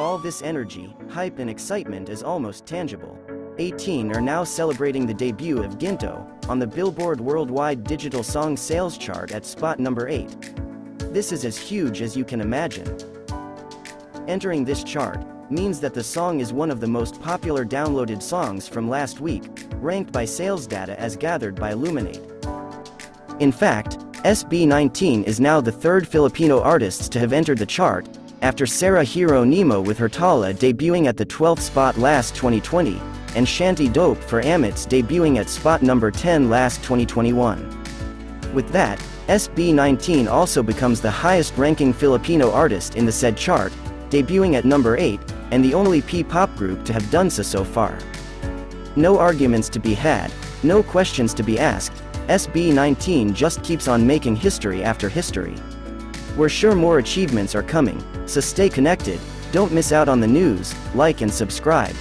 All this energy, hype and excitement is almost tangible. A'TIN are now celebrating the debut of Gento, on the Billboard Worldwide Digital Song Sales Chart at spot number 8. This is as huge as you can imagine. Entering this chart, means that the song is one of the most popular downloaded songs from last week, ranked by sales data as gathered by Luminate. In fact, SB19 is now the third Filipino artist to have entered the chart, after Sarah Geronimo with her Tala debuting at the 12th spot last 2020, and Shanti Dope for Amatz debuting at spot number 10 last 2021. With that, SB19 also becomes the highest-ranking Filipino artist in the said chart, debuting at number 8, and the only P-pop group to have done so so far. No arguments to be had, no questions to be asked, SB19 just keeps on making history after history. We're sure more achievements are coming, so stay connected, don't miss out on the news, like and subscribe.